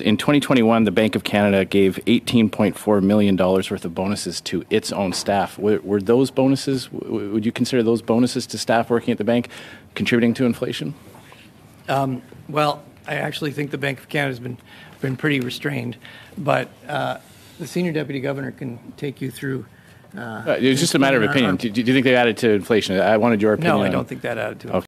In 2021, the Bank of Canada gave $18.4 million worth of bonuses to its own staff. Were, were those bonuses, would you consider those bonuses to staff working at the bank contributing to inflation? Um, well, I actually think the Bank of Canada's been, been pretty restrained, but uh, the senior deputy governor can take you through. Uh, uh, it's just a matter of opinion. our- Do do you think they added to inflation? I wanted your opinion. No, I don't think that added to it. Okay.